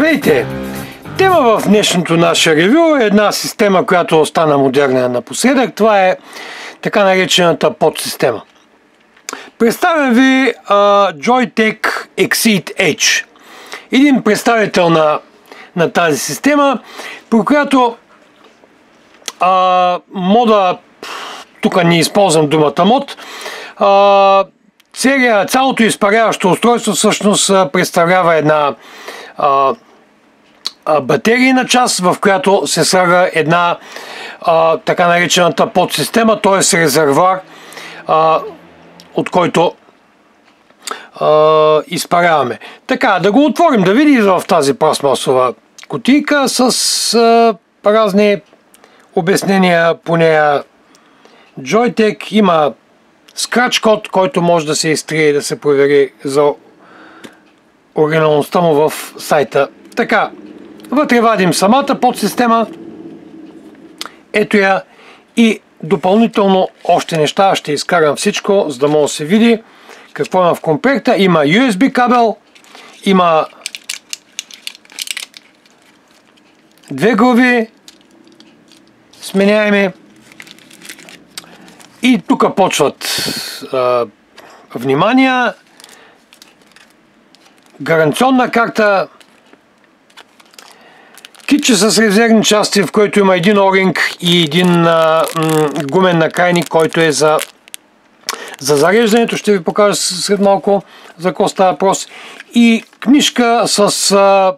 Здравейте! Тема в днешното наше ревю е една система, която остана модерна напоследък. Това е така наречената подсистема. Представям ви uh, Joytech Exceed Edge. Един представител на, на тази система, по която uh, мода, тук не използвам думата мод, uh, цялото изпаряващо устройство всъщност представлява една uh, батерийна част, в която се слага една а, така наречената подсистема, т.е. резервуар, а, от който а, изпаряваме. Така, да го отворим, да видим в тази пластмасова кутийка с а, разни обяснения по нея. Joytech има скрач код, който може да се изтрие и да се провери за оригиналността му в сайта. Така, Вътре вадим самата подсистема. Ето я и допълнително още неща. Ще изкарам всичко, за да може да се види какво има в комплекта. Има USB кабел, има две глави сменяеми и тук почват а, внимания гаранционна карта Китче с резервни части, в който има един оринг и един а, м, гумен накайник, който е за, за зареждането. Ще ви покажа след малко за какво става въпрос. И книжка с а,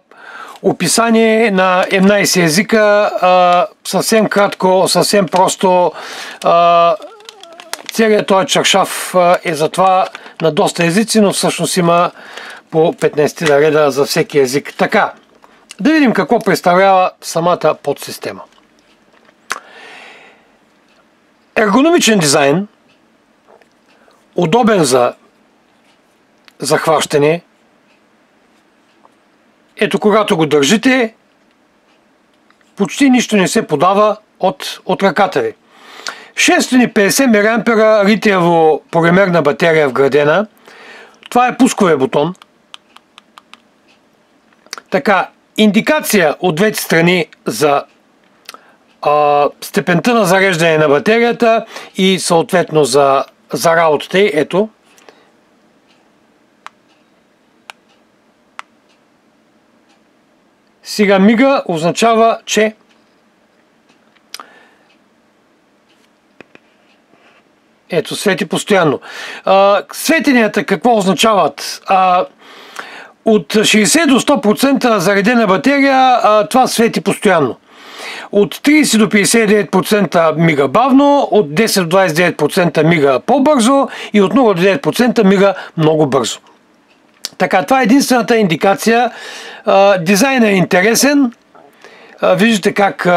описание на 11 езика, а, съвсем кратко, съвсем просто. А, целият този чаршав е затова на доста езици, но всъщност има по 15 реда за всеки език. Така, да видим какво представлява самата подсистема. Ергономичен дизайн, удобен за захващане. Ето когато го държите, почти нищо не се подава от, от ръката ви. 650 мА литиево полимерна батерия вградена. Това е пусковия бутон. Така, индикация от двете страни за а, степента на зареждане на батерията и съответно за, за работата й. Ето. Сега мига означава, че Ето, свети постоянно. А, светенията какво означават? А, от 60 до 100% заредена батерия, а, това свети постоянно. От 30 до 59% мига бавно, от 10 до 29% мига по-бързо и от 0 до 9% мига много бързо. Така, това е единствената индикация. Дизайнът е интересен. Виждате как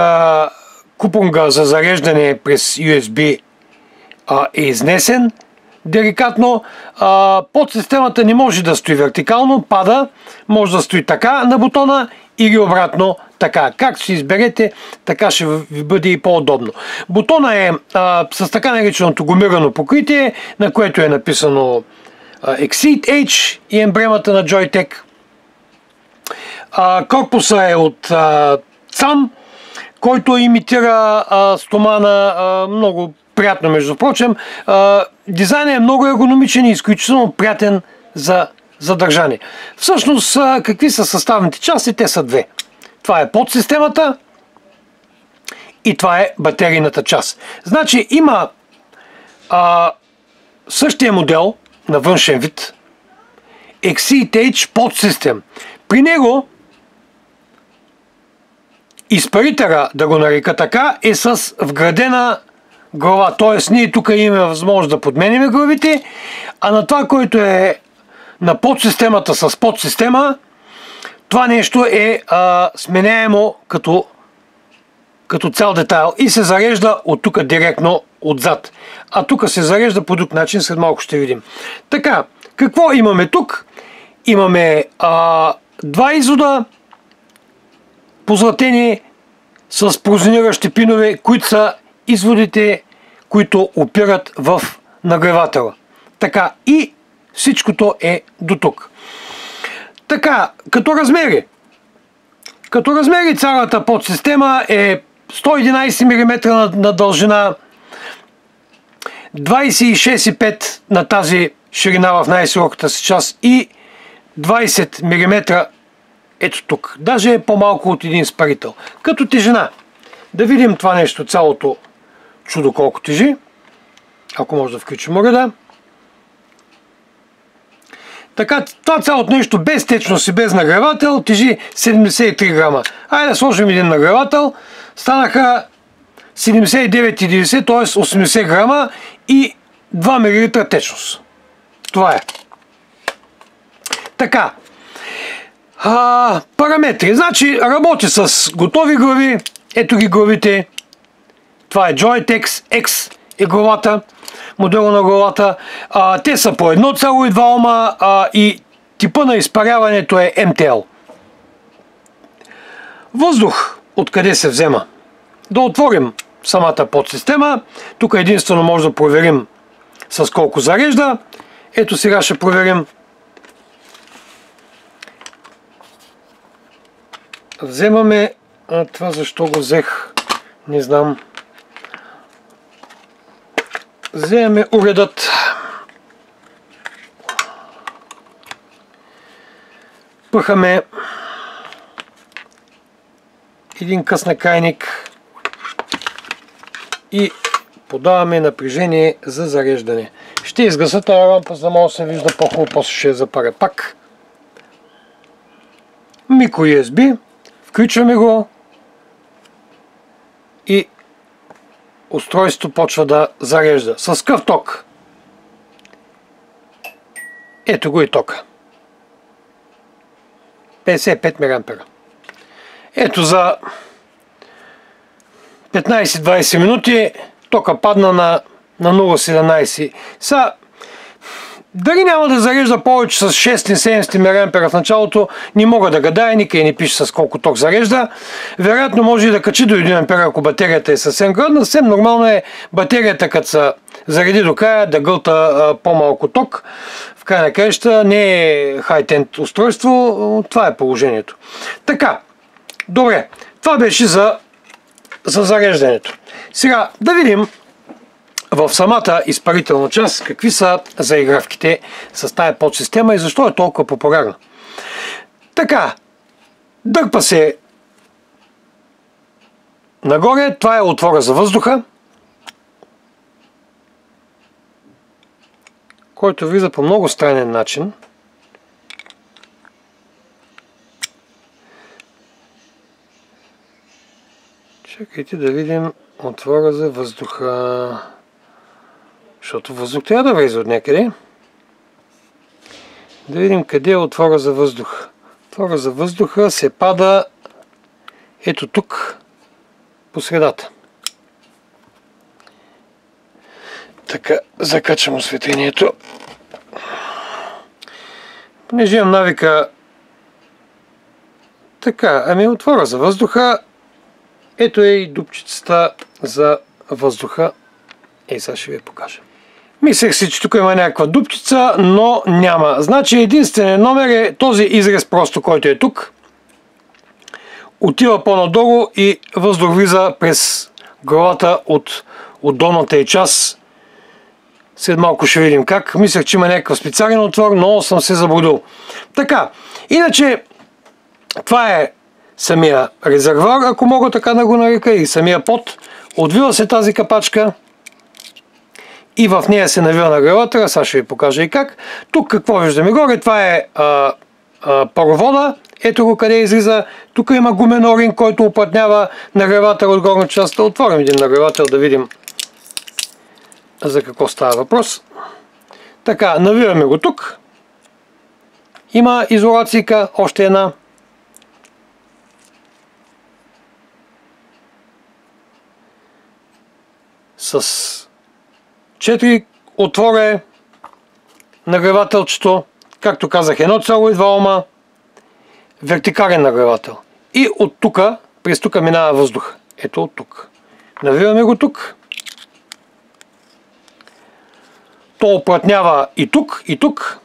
купонга за зареждане през USB е изнесен деликатно. А, подсистемата не може да стои вертикално, пада, може да стои така на бутона или обратно така. Както си изберете, така ще ви бъде и по-удобно. Бутона е а, с така нареченото гумирано покритие, на което е написано а, Exceed H и емблемата на Joytech. А, корпуса е от а, ЦАМ, който имитира а, стомана а, много приятно, между прочим. Дизайнът е много ергономичен и изключително приятен за задържане. Всъщност, какви са съставните части? Те са две. Това е подсистемата и това е батерийната част. Значи има а, същия модел на външен вид Exceed подсистем. При него изпаритъра, да го нарека така, е с вградена глава. Тоест, ние тук имаме възможност да подменим главите, а на това, което е на подсистемата с подсистема, това нещо е а, сменяемо като, като цял детайл и се зарежда от тук директно отзад. А тук се зарежда по друг начин, след малко ще видим. Така, какво имаме тук? Имаме а, два извода, позлатени с прозиниращи пинове, които са изводите, които опират в нагревателя. Така и всичкото е до тук. Така, като размери. Като размери цялата подсистема е 111 мм на, на дължина, 26,5 на тази ширина в най-широката си част и 20 мм ето тук. Даже е по-малко от един спарител. Като тежина. Да видим това нещо, цялото чудо колко тежи. Ако може да включим уреда. Така, това цялото нещо без течност и без нагревател тежи 73 грама. Айде да сложим един нагревател. Станаха 79,90, т.е. 80 грама и 2 мл течност. Това е. Така. А, параметри. Значи работи с готови глави. Ето ги главите. Това е Joytex X е главата. Модела на главата. А, те са по 1,2 ома а, и типа на изпаряването е MTL. Въздух. Откъде се взема? Да отворим самата подсистема. Тук единствено може да проверим с колко зарежда. Ето сега ще проверим. Вземаме... А, това защо го взех? Не знам. Вземаме уредът. Пъхаме един къснакайник и подаваме напрежение за зареждане. Ще изгаса тази лампа, за да може да се вижда по-хубаво, после ще я запаря пак. Микро USB, включваме го и устройството почва да зарежда. С къв ток? Ето го и тока. 55 мА. Ето за 15-20 минути тока падна на, на 0,17. Са, дали няма да зарежда повече с 6-7 мА в началото, не мога да гадая, никъде не пише с колко ток зарежда. Вероятно може и да качи до 1 А, ако батерията е съвсем градна. Съвсем нормално е батерията, като се зареди до края, да гълта по-малко ток. В край на краища не е хай-тент устройство, това е положението. Така, добре, това беше за за зареждането. Сега да видим в самата изпарителна част какви са заигравките с тая подсистема и защо е толкова популярна. Така, дърпа се нагоре, това е отвора за въздуха, който влиза по много странен начин – Чакайте да видим отвора за въздуха. Защото въздух трябва да влезе от някъде. Да видим къде е отвора за въздух. Отвора за въздуха се пада ето тук, по средата. Така, закачам осветлението. Понеже имам навика така, ами отвора за въздуха ето е и дупчицата за въздуха. Ей, сега ще ви я покажа. Мислех си, че тук има някаква дупчица, но няма. Значи единственият номер е този изрез просто, който е тук. Отива по-надолу и въздух влиза през главата от, от долната и част. След малко ще видим как. Мислех, че има някакъв специален отвор, но съм се заблудил. Така, иначе това е самия резервуар, ако мога така да го нарека, и самия пот. Отвива се тази капачка и в нея се навива нагревателя. Сега ще ви покажа и как. Тук какво виждаме горе? Това е а, а, паровода. Ето го къде излиза. Тук има гумен орин, който оплътнява нагревател от горна част. Отворим един нагревател да видим за какво става въпрос. Така, навиваме го тук. Има изолацийка, още една. с 4 отвора нагревателчето, както казах 1,2 ома, вертикален нагревател. И от тук, през тук минава въздух. Ето от тук. Навиваме го тук. То оплътнява и тук, и тук.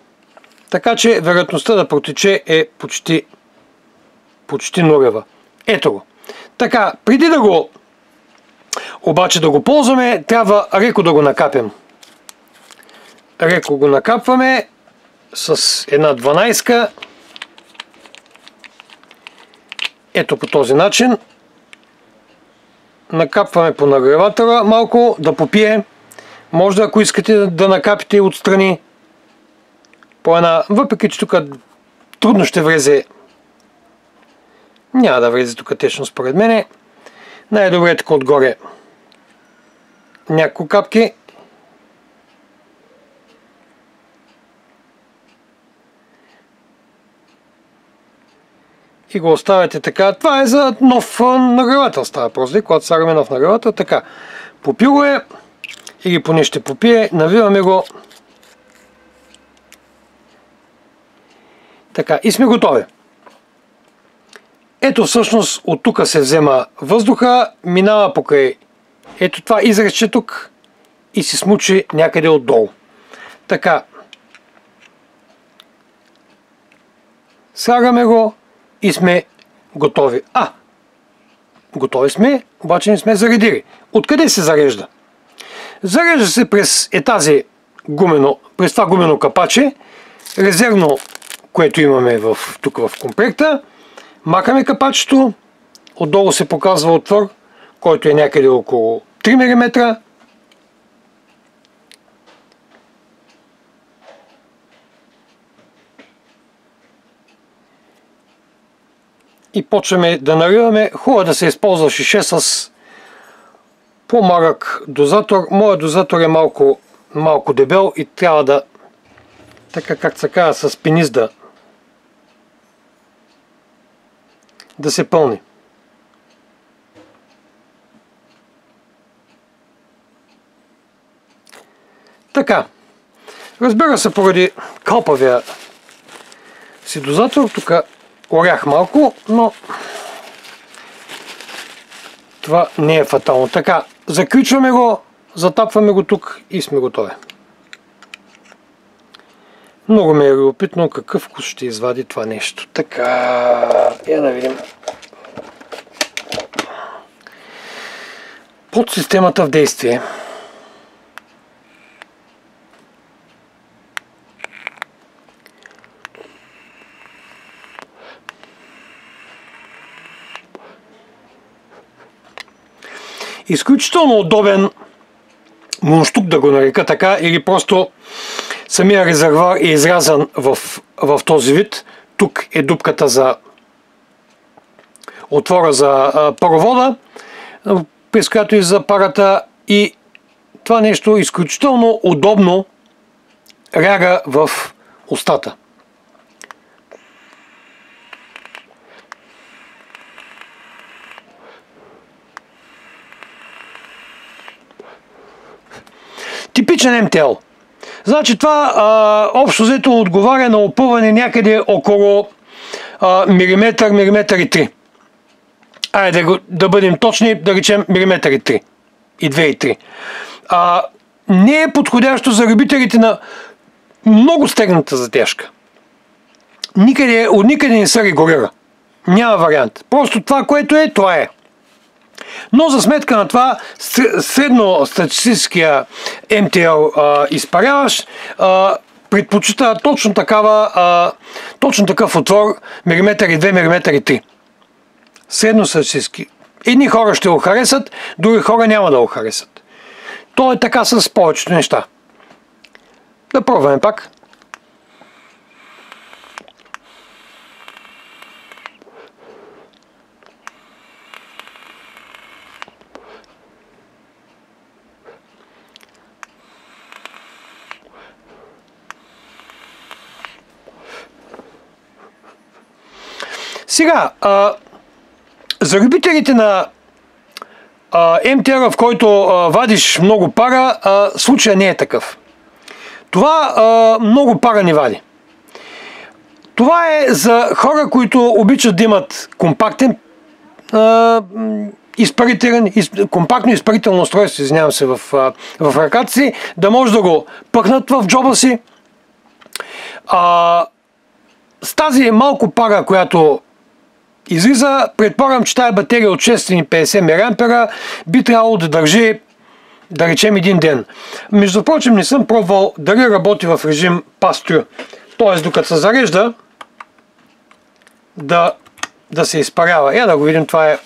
Така че вероятността да протече е почти, почти нулева. Ето го. Така, преди да го обаче да го ползваме, трябва реко да го накапем. Реко го накапваме с една 12 Ето по този начин. Накапваме по нагревателя малко да попие. Може да, ако искате да накапите отстрани по една, въпреки че тук трудно ще влезе няма да влезе тук течно според мене. Най-добре е така отгоре няколко капки. И го оставяте така. Това е за нов нагревател става просто, когато слагаме нов нагревател. Така. Попило е. Или поне ще попие. Навиваме го. Така. И сме готови. Ето всъщност от тук се взема въздуха, минава покрай ето това изрече тук и се смучи някъде отдолу. Така. Слагаме го и сме готови. А, готови сме, обаче не сме заредили. Откъде се зарежда? Зарежда се през е тази гумено, през това гумено капаче, резервно, което имаме в, тук в комплекта. Макаме капачето, отдолу се показва отвор, който е някъде около 3 мм. И почваме да наливаме. Хубаво е да се използва шише с по-малък дозатор. Моят дозатор е малко, малко дебел и трябва да така как се казва с пенис да да се пълни. Така. Разбира се, поради калпавия си дозатор, тук орях малко, но това не е фатално. Така, заключваме го, затапваме го тук и сме готови. Много ме е любопитно какъв вкус ще извади това нещо. Така, я да видим. Под системата в действие. Изключително удобен мунштук да го нарека така или просто самия резервуар е изрязан в, в този вид. Тук е дупката за отвора за паровода, през която и за парата и това нещо изключително удобно ряга в устата. Типичен МТЛ. Значи това а, общо взето отговаря на опъване някъде около а, милиметър, милиметър и 3. Айде да, да бъдем точни, да речем милиметър и 3. И 2 и 3. А, не е подходящо за любителите на много стегната затяжка. Никъде, от никъде не се регулира. Няма вариант. Просто това, което е, това е. Но за сметка на това средностатистическия МТЛ а, изпаряваш а, предпочита точно, такава, а, точно такъв отвор милиметър и 2, милиметър и 3. Средностатистически. Едни хора ще го харесат, други хора няма да го харесат. То е така с повечето неща. Да пробваме пак. Сега, а, за любителите на МТР, в който а, вадиш много пара, а, случая не е такъв. Това а, много пара не вади. Това е за хора, които обичат да имат компактен а, изпарителен, из, компактно изпарително устройство, извинявам се, в, в ръката си, да може да го пъхнат в джоба си. А, с тази малко пара, която излиза. Предполагам, че тази батерия от 650 мА би трябвало да държи да речем един ден. Между прочим не съм пробвал дали работи в режим пастю. Т.е. докато се зарежда да, да се изпарява. Я да го видим, това е,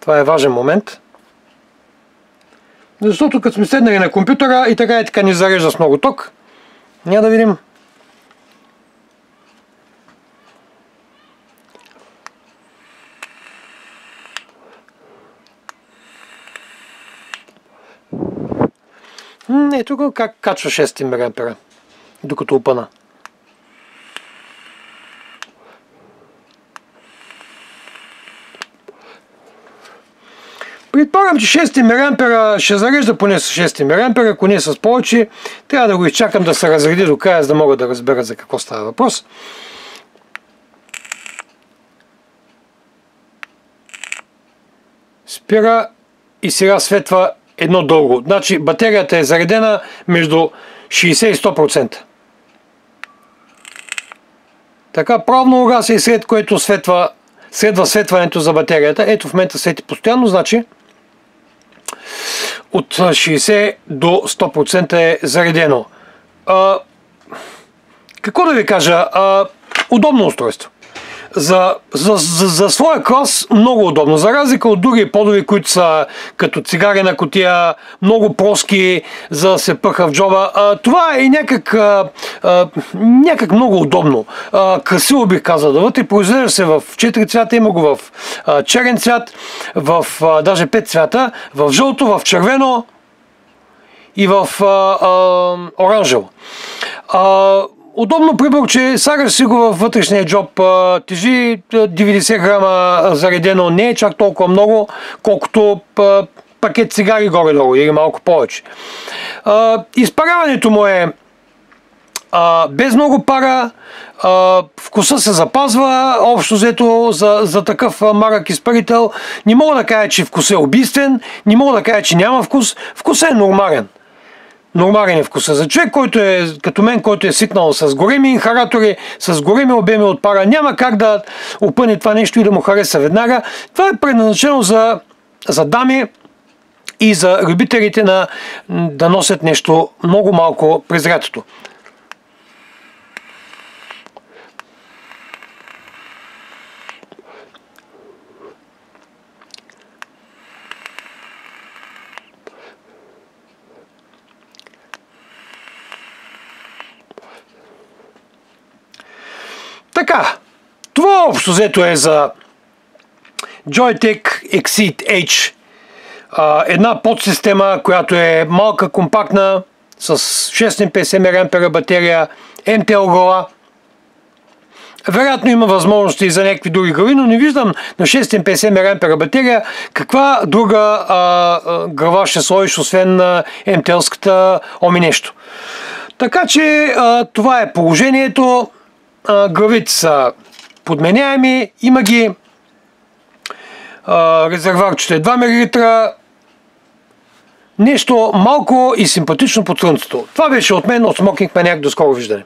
това е важен момент. Защото като сме седнали на компютъра и така и така ни зарежда с много ток. Няма да видим. Ето го как качва 6 мА, докато опъна. Предполагам, че 6 мА ще зарежда поне с 6 мА, ако не с повече. Трябва да го изчакам да се разреди до края, за да мога да разбера за какво става въпрос. Спира и сега светва едно дълго. Значи батерията е заредена между 60 и 100%. Така правно угася и след което светва, следва светването за батерията. Ето в момента свети постоянно, значи от 60 до 100% е заредено. А, какво да ви кажа? А, удобно устройство за, за, за, за своя клас много удобно. За разлика от други подови, които са като цигарена котия, много проски, за да се пъха в джоба. А, това е някак, а, а, някак много удобно. А, красиво бих казал. Да вътре произвежда се в 4 цвята, има го в а, черен цвят, в а, даже 5 цвята, в жълто, в червено и в а, а, оранжево. А, Удобно че сагаш си го във вътрешния джоб, тежи 90 грама заредено, не е чак толкова много, колкото пакет цигари горе-долу или малко повече. Изпаряването му е без много пара, вкуса се запазва, общо взето за, за такъв марък изпарител. Не мога да кажа, че вкусът е убийствен, не мога да кажа, че няма вкус. Вкусът е нормален нормален е вкуса. За човек, който е като мен, който е свикнал с големи инхаратори, с големи обеми от пара, няма как да опъне това нещо и да му хареса веднага. Това е предназначено за, за дами и за любителите на да носят нещо много малко през лятото. Така, това общо взето е за Joytech Exceed H. Една подсистема, която е малка, компактна, с 650 мА батерия, MTL глава. Вероятно има възможности за някакви други глави, но не виждам на 650 мА батерия каква друга а, глава ще сложиш, освен на MTL-ската оми нещо. Така че а, това е положението главите са подменяеми, има ги резерварчето е 2 мл, нещо малко и симпатично под слънцето. Това беше от мен от Smoking Maniac. До скоро виждане.